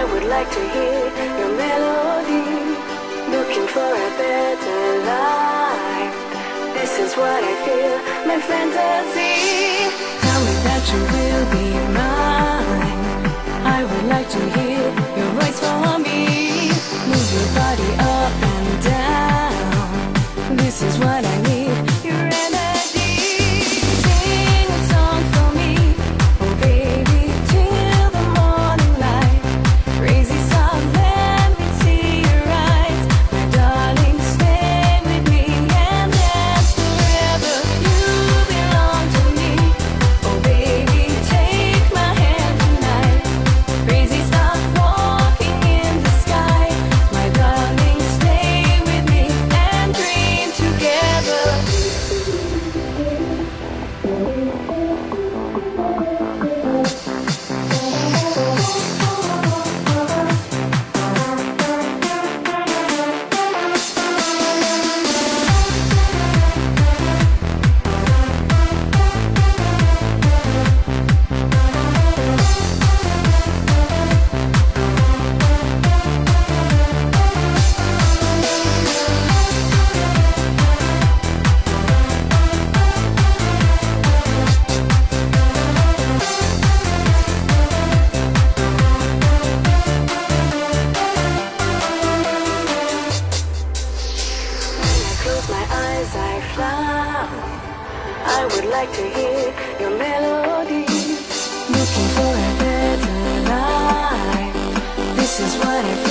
I would like to hear your melody. Looking for a better life. This is what I feel, my fantasy. Tell me that you will be mine. I would like to hear. is what it feels